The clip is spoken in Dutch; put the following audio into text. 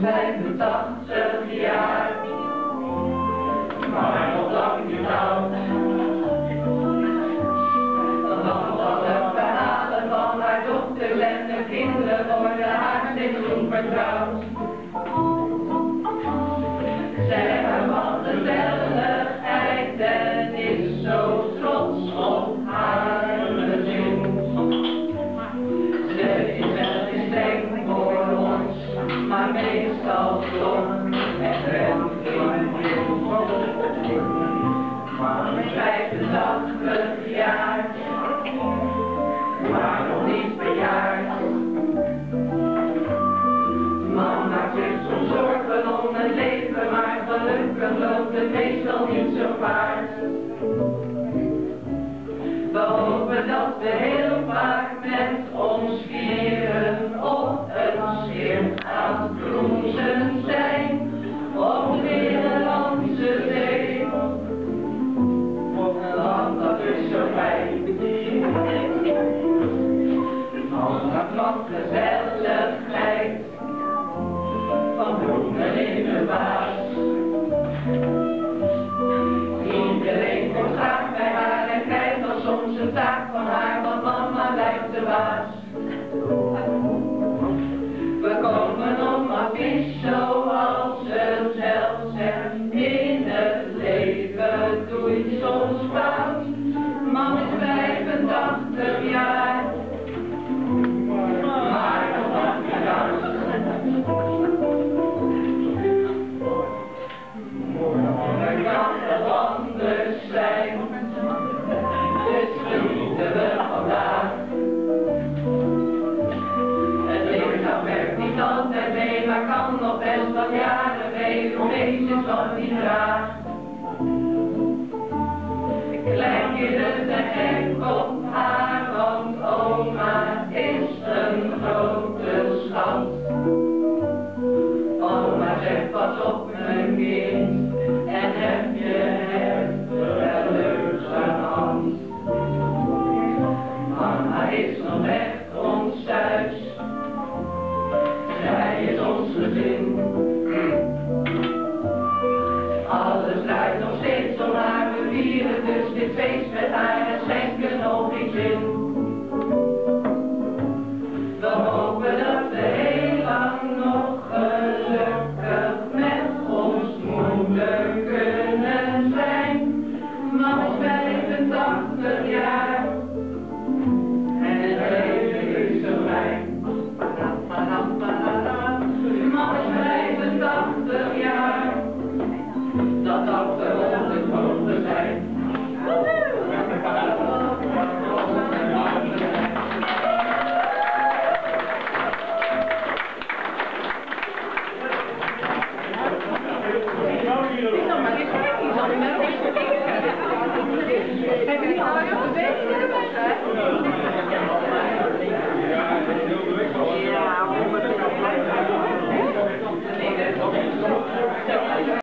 85 jaar. Maar nog lang niet oud. Het verhalen van haar dochter en de kinderen worden haar steeds onvertrouwd. vertrouwd. the they shall insofar. The hope of In het leven doe ik soms fout, Man is en jaar. daar kan nog best wat jaren mee, nog eentjes wat die draad. Klein je de hek op haar. Alles draait nog steeds om haar, we vieren dus dit feest met haar.